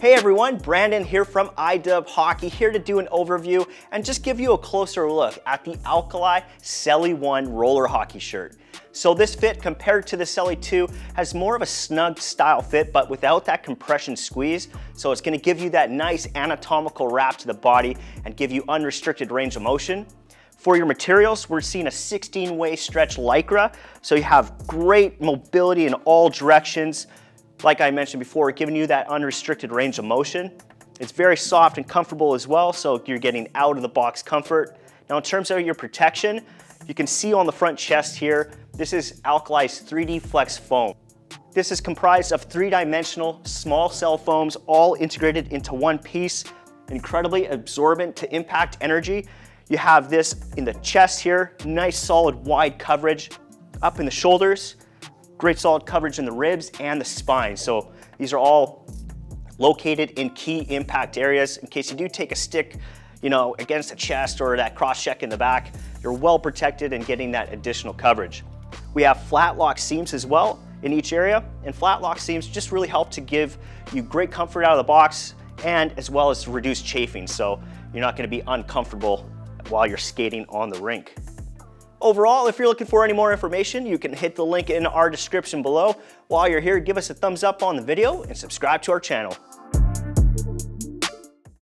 Hey everyone, Brandon here from iDub Hockey, here to do an overview and just give you a closer look at the Alkali Cele 1 roller hockey shirt. So this fit compared to the Cele 2 has more of a snug style fit but without that compression squeeze. So it's gonna give you that nice anatomical wrap to the body and give you unrestricted range of motion. For your materials, we're seeing a 16 way stretch Lycra. So you have great mobility in all directions like I mentioned before, giving you that unrestricted range of motion. It's very soft and comfortable as well, so you're getting out of the box comfort. Now in terms of your protection, you can see on the front chest here, this is Alkali's 3D Flex foam. This is comprised of three-dimensional small cell foams all integrated into one piece, incredibly absorbent to impact energy. You have this in the chest here, nice solid wide coverage. Up in the shoulders, great solid coverage in the ribs and the spine. So these are all located in key impact areas. In case you do take a stick, you know, against the chest or that cross check in the back, you're well protected and getting that additional coverage. We have flat lock seams as well in each area, and flat lock seams just really help to give you great comfort out of the box and as well as reduce chafing, so you're not gonna be uncomfortable while you're skating on the rink. Overall, if you're looking for any more information, you can hit the link in our description below. While you're here, give us a thumbs up on the video and subscribe to our channel.